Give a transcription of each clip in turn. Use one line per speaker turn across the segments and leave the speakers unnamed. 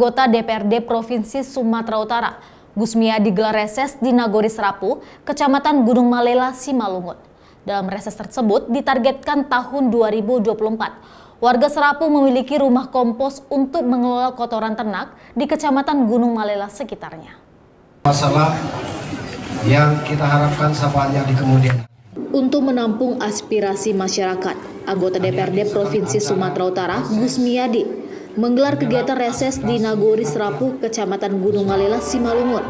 Anggota DPRD Provinsi Sumatera Utara, Gusmia digelar reses di Nagori Serapu, Kecamatan Gunung Malela, Simalungun. Dalam reses tersebut ditargetkan tahun 2024. Warga Serapu memiliki rumah kompos untuk mengelola kotoran ternak di Kecamatan Gunung Malela sekitarnya.
Masalah yang kita harapkan sampahnya di kemudian
untuk menampung aspirasi masyarakat, anggota DPRD Provinsi Sumatera Utara, Gus Miyadi, menggelar kegiatan reses di Nagori Serapu, Kecamatan Gunung Malela, Simalungun.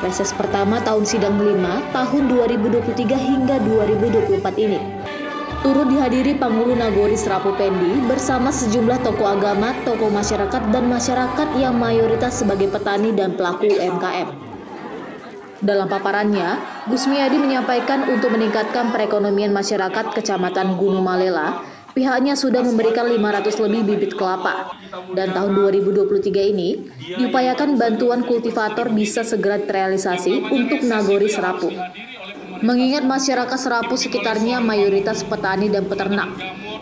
Reses pertama tahun sidang 5 tahun 2023 hingga 2024 ini. Turut dihadiri Panggulu Nagori Serapu Pendi bersama sejumlah tokoh agama, tokoh masyarakat, dan masyarakat yang mayoritas sebagai petani dan pelaku UMKM. Dalam paparannya, Gus Miyadi menyampaikan untuk meningkatkan perekonomian masyarakat Kecamatan Gunung Malela, pihaknya sudah memberikan 500 lebih bibit kelapa. Dan tahun 2023 ini, diupayakan bantuan kultivator bisa segera terrealisasi untuk Nagori Serapu. Mengingat masyarakat Serapu sekitarnya mayoritas petani dan peternak,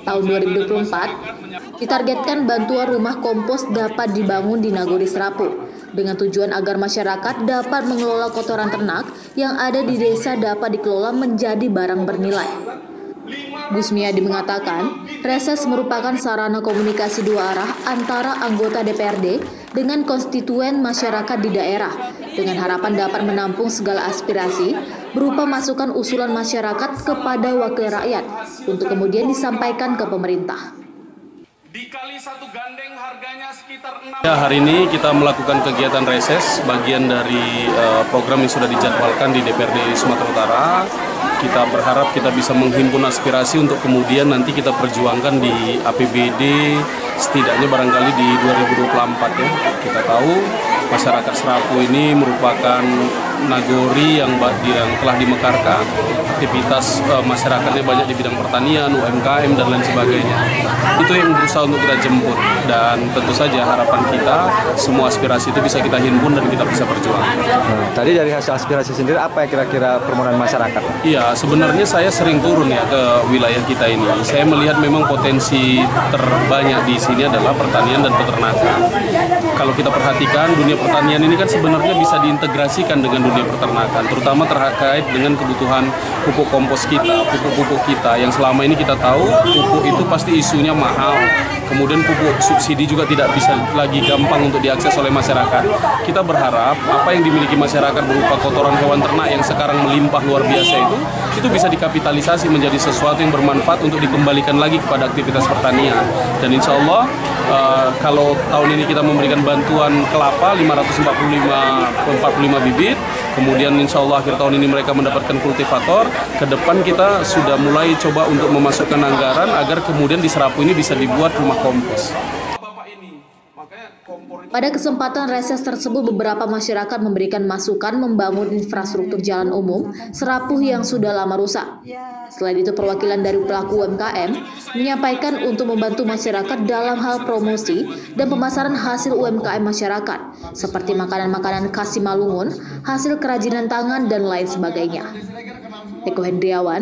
tahun 2024 ditargetkan bantuan rumah kompos dapat dibangun di Nagori Serapu dengan tujuan agar masyarakat dapat mengelola kotoran ternak yang ada di desa dapat dikelola menjadi barang bernilai. Gus Miyadi mengatakan, reses merupakan sarana komunikasi dua arah antara anggota DPRD dengan konstituen masyarakat di daerah, dengan harapan dapat menampung segala aspirasi berupa masukan usulan masyarakat kepada wakil rakyat untuk kemudian disampaikan ke pemerintah.
Dikali satu gandeng harganya sekitar 6
Ya, hari ini kita melakukan kegiatan reses, bagian dari uh, program yang sudah dijadwalkan di DPRD Sumatera Utara kita berharap kita bisa menghimpun aspirasi untuk kemudian nanti kita perjuangkan di APBD setidaknya barangkali di 2024 ya. Kita tahu masyarakat Serapu ini merupakan nagori yang yang telah dimekarkan aktivitas uh, masyarakatnya banyak di bidang pertanian, UMKM dan lain sebagainya. Itu yang berusaha untuk kita jemput dan tentu saja harapan kita semua aspirasi itu bisa kita himpun dan kita bisa perjuangkan.
Nah, tadi dari hasil aspirasi sendiri apa yang kira-kira permohonan masyarakat?
Iya, sebenarnya saya sering turun ya ke wilayah kita ini. Saya melihat memang potensi terbanyak di sini adalah pertanian dan peternakan. Kalau kita perhatikan dunia pertanian ini kan sebenarnya bisa diintegrasikan dengan dunia peternakan, terutama terkait dengan kebutuhan pupuk kompos kita, pupuk-pupuk kita yang selama ini kita tahu pupuk itu pasti isunya mahal. Kemudian pupuk subsidi juga tidak bisa lagi gampang untuk diakses oleh masyarakat. Kita berharap apa yang dimiliki masyarakat berupa kotoran hewan ternak yang sekarang melimpah luar biasa itu, itu bisa dikapitalisasi menjadi sesuatu yang bermanfaat untuk dikembalikan lagi kepada aktivitas pertanian. Dan insya Allah uh, kalau tahun ini kita memberikan bantuan kelapa 545 45 bibit, kemudian insya Allah akhir tahun ini mereka mendapatkan kultivator, ke depan kita sudah mulai coba untuk memasukkan anggaran agar kemudian di Serapu ini bisa dibuat rumah kompos.
Pada kesempatan reses tersebut, beberapa masyarakat memberikan masukan membangun infrastruktur jalan umum serapuh yang sudah lama rusak. Selain itu, perwakilan dari pelaku UMKM menyampaikan untuk membantu masyarakat dalam hal promosi dan pemasaran hasil UMKM masyarakat, seperti makanan-makanan khas Malungun, hasil kerajinan tangan, dan lain sebagainya. Eko Hendriawan,